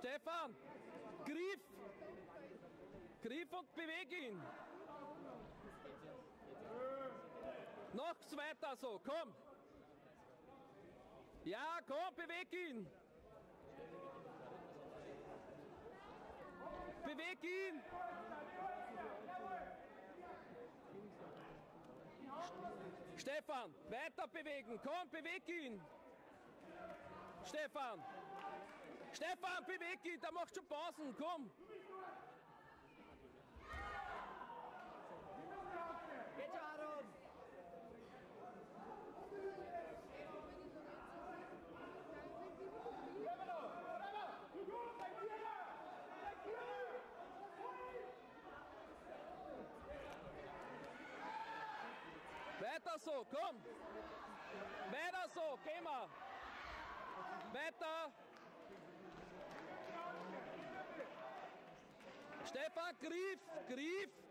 Stefan, griff! Griff und beweg ihn! Noch weiter so, komm! Ja, komm, beweg ihn! Beweg ihn! Stefan, weiter bewegen, komm, beweg ihn! Stefan! Stefan, beweg ihn, der macht schon Pausen, komm! Geht schon, Aaron! Weiter so, komm! Weiter so, geh mal! Weiter! Stefan, griff, griff!